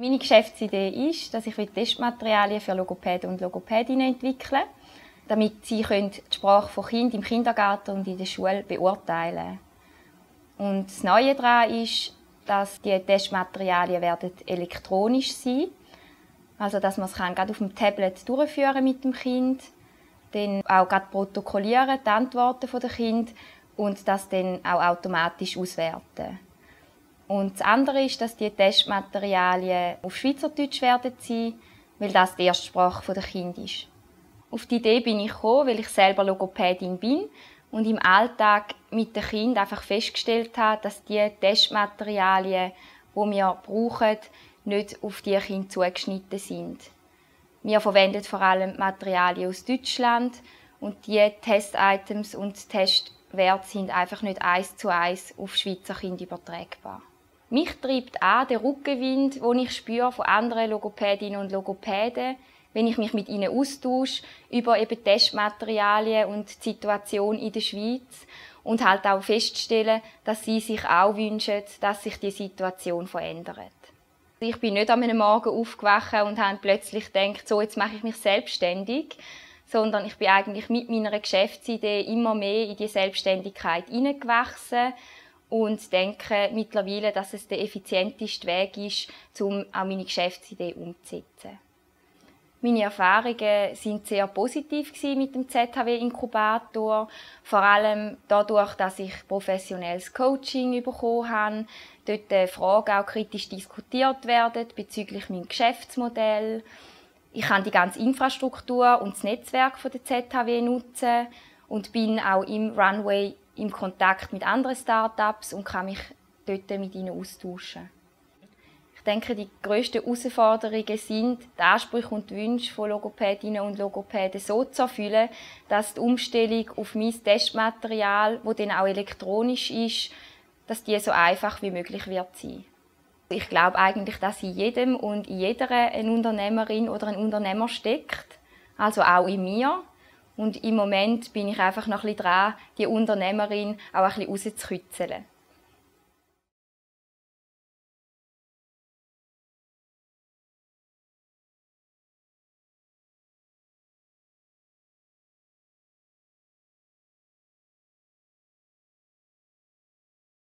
Meine Geschäftsidee ist, dass ich Testmaterialien für Logopäden und Logopädinnen entwickeln damit sie die Sprache von Kind im Kindergarten und in der Schule beurteilen Und das Neue daran ist, dass die Testmaterialien werden elektronisch sein also dass man es gerade auf dem Tablet durchführen mit dem Kind, dann auch gerade protokollieren die Antworten der Kind und das dann auch automatisch auswerten. Und das andere ist, dass die Testmaterialien auf Schweizerdeutsch werden sein, weil das die erste Sprache der Kind ist. Auf die Idee bin ich gekommen, weil ich selber Logopädin bin und im Alltag mit dem Kind einfach festgestellt habe, dass die Testmaterialien, die wir brauchen, nicht auf die Kinder zugeschnitten sind. Wir verwenden vor allem Materialien aus Deutschland und die Test-Items und Testwerte sind einfach nicht eins zu eins auf Schweizer Kinder übertragbar. Mich treibt an der Rückenwind, den ich spüre von anderen Logopädinnen und Logopäden, wenn ich mich mit ihnen austausche über eben Testmaterialien und die Situation in der Schweiz und halt auch feststelle, dass sie sich auch wünschen, dass sich die Situation verändert. Ich bin nicht an einem Morgen aufgewacht und habe plötzlich gedacht, so jetzt mache ich mich selbstständig, sondern ich bin eigentlich mit meiner Geschäftsidee immer mehr in die Selbstständigkeit hineingewachsen und denke mittlerweile, dass es der effizienteste Weg ist, um auch meine Geschäftsidee umzusetzen. Meine Erfahrungen sind sehr positiv mit dem ZHW-Inkubator. Vor allem dadurch, dass ich professionelles Coaching bekommen habe, dort Fragen auch kritisch diskutiert werden bezüglich meinem Geschäftsmodell. Ich kann die ganze Infrastruktur und das Netzwerk der ZHW nutzen und bin auch im Runway im Kontakt mit anderen Startups und kann mich dort mit ihnen austauschen. Ich denke, die grössten Herausforderungen sind, die Ansprüche und Wünsche von Logopädinnen und Logopäden so zu erfüllen, dass die Umstellung auf mein Testmaterial, das dann auch elektronisch ist, dass die so einfach wie möglich wird sein. Ich glaube eigentlich, dass in jedem und in jeder eine Unternehmerin oder ein Unternehmer steckt, also auch in mir. Und im Moment bin ich einfach noch ein bisschen dran, die Unternehmerin auch ein bisschen rauszukitzeln.